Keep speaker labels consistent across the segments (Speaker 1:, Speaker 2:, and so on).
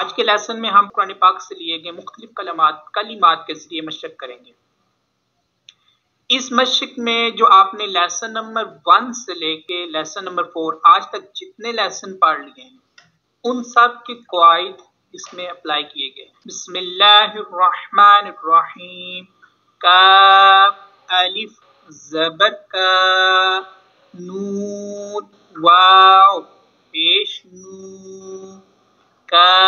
Speaker 1: آج کے لیسن میں ہم قرآن پاک سے لیے گئے مختلف کلمات کلمات کے ذریعے مشق کریں گے۔ اس مشق میں جو آپ نے لیسن نمبر ون سے لے کے لیسن نمبر فور آج تک جتنے لیسن پڑھ لیے ہیں، ان سب کی قواعد اس میں اپلائی کیے گئے بسم اللہ الرحمن الرحیم، کاف، الف، زبر کا نون، واو، پیش، نون اب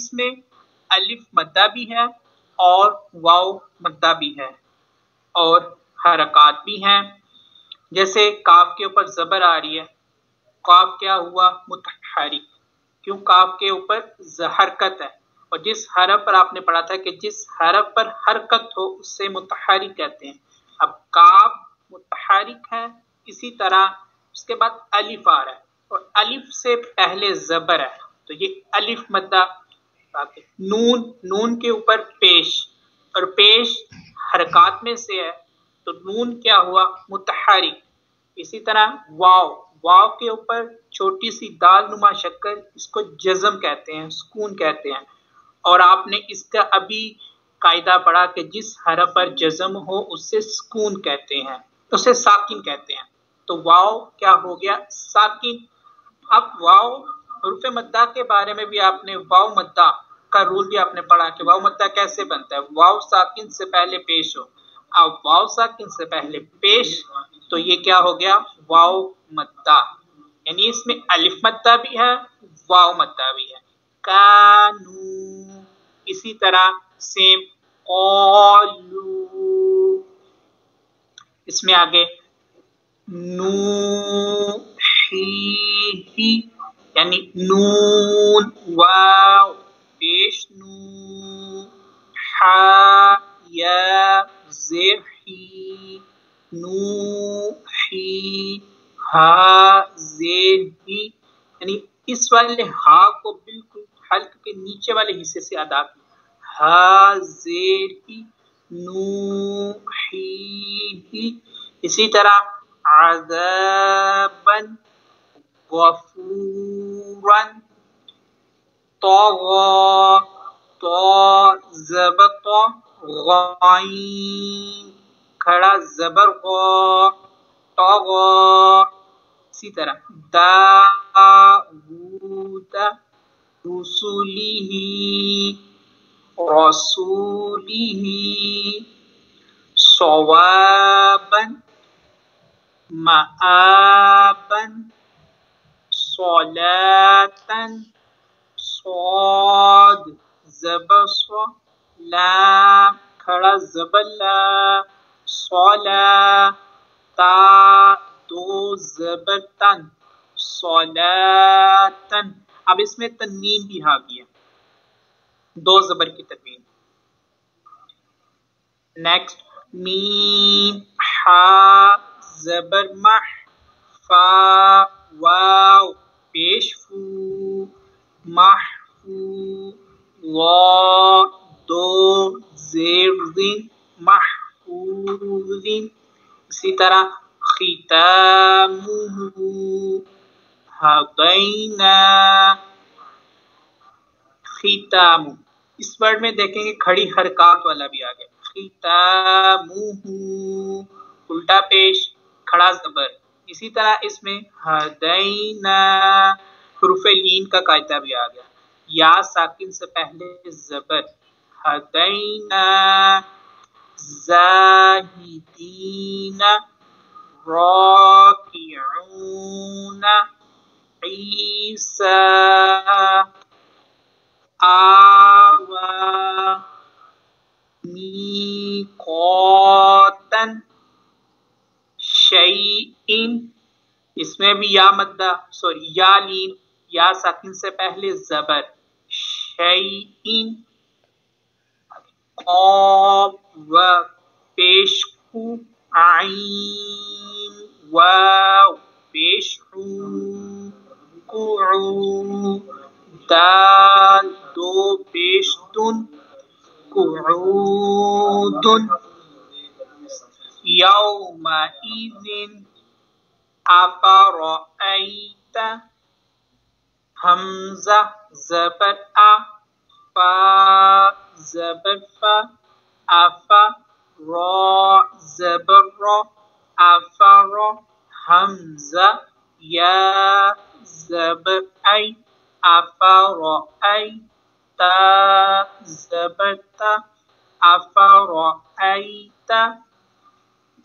Speaker 1: اس میں الف مدہ بھی ہے اور واؤ مدہ بھی ہے اور حرکات بھی ہیں۔ جیسے کاف کے اوپر زبر آ رہی ہے۔ کاف کیا ہوا؟ متحرک۔ کیوں کاف کے اوپر حرکت ہے؟ اور جس حرف پر آپ نے پڑھا تھا کہ جس حرف پر حرکت ہو، اس سے متحرک کہتے ہیں۔ اب کاف متحرک ہے، اسی طرح اس کے بعد الف آ رہا ہے۔ اور الف سے پہلے زبر ہے۔ تو یہ الف مدہ نون نون کے اوپر پیش۔ اور پیش حرکات میں سے ہے۔ تو نون کیا ہوا؟ متحرک۔ اسی طرح واو۔ واو کے اوپر چھوٹی سی دال نما شکل اس کو جزم کہتے ہیں، سکون کہتے ہیں۔ اور آپ نے اس کا ابھی قاعدہ پڑھا کہ جس حرف پر جزم ہو، اس سے سکون کہتے ہیں اسے ساکن کہتے ہیں۔ تو واو کیا ہو گیا؟ ساکن۔ اب واؤ حروف مدہ کے بارے میں بھی آپ نے واؤ مدہ کا رول بھی آپ نے پڑھا کہ واؤ مدہ کیسے بنتا ہے؟ واؤ ساکن سے پہلے پیش ہو۔ اب واؤ ساکن سے پہلے پیش، تو یہ کیا ہو گیا؟ واؤ مدہ یعنی اس میں الف مدہ بھی ہے واؤ مدہ بھی ہے۔ کانو۔ اسی طرح سیم قولو اس میں آگے نو ہی یعنی نون، واو۔ پیش نون نو ہی ہا یعنی اس والے ہا کو بالکل حلق کے نیچے والے حصے سے ادا کی ہا زیحی نو ہی۔ اسی طرح عذابا غفورا طغى طا زبط غائن کھڑا زبر غا طغى اسی طرح۔ داود رسوله رسوله صوابا مآبا، صلاة، صاد۔ زبص لام کھڑا زبلا صلا تا، دو زبتن صلاتن اب اس میں تنوین بھی آ گیا۔ دو زبر کی تنوین۔ نیکسٹ میم، حا، زبر مح، فا، واو، پیش، فو محفو دو زیر دین محفوظ اسی طرح ختامه ہدینا ختام اس ورڈ میں دیکھیں گے کھڑی حرکات والا بھی آ گیا ختامه، الٹا پیش، کھڑا زبر۔ اسی طرح اس میں ہدینا حروف لین کا قاعدہ بھی آ گیا یا ساکن سے پہلے زبر۔ ہدینا زاہدین راکعون عیسیٰ آوا میقاتن شیئن۔ اس میں بھی یا مدہ، سوری، یا لین، یا ساکن سے پہلے زبر۔ شیئن قاب و پیشکو عین واو پیشکو قعو دال دو پیشتن، قعودن یوم ایذن افرائیت حمزہ زبر أ فا زبر فا أفا را زبر را أفا را همزة يا زبر أي أفا أي تا زبر تا أفا أي تا.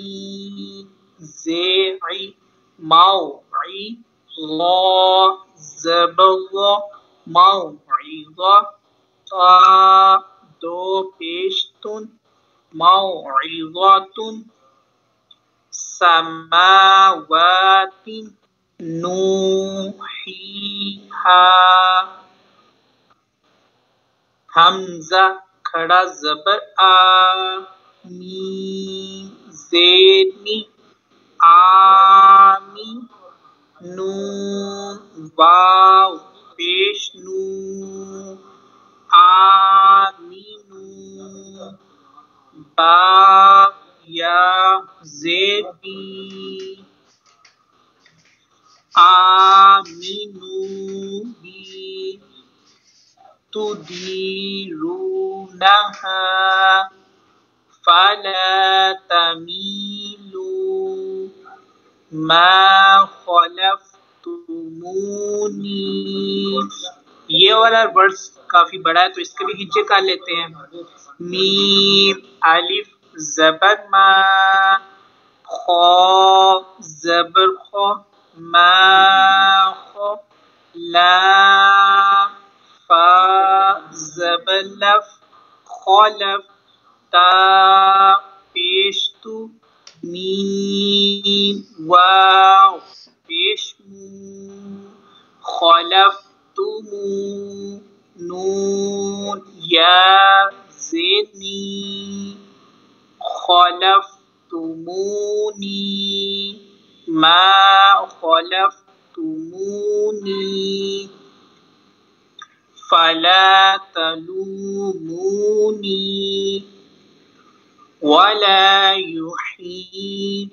Speaker 1: عین زیعی زبر لا تا دو پیشتن موعظة سماوات نوحیها حمزہ کھڑا زبر آ زیرنی آمی نون واو پیش نو آمینو با یا زیبی آمینو بی تدیرونها فلا تميلوا ما خلفتموني یہ والا ورڈز کافی بڑا ہے، تو اس کے بھی ہجے کر لیتے ہیں۔ میم، الف، زبر، ما خو زبر خو ما خو لام فا، زبر، لف خلف تا واغفشوا خلفتم نون يا زني. خلفتموني. ما خلفتموني. فلا تلوموني. ولا يحبوني يحيطونه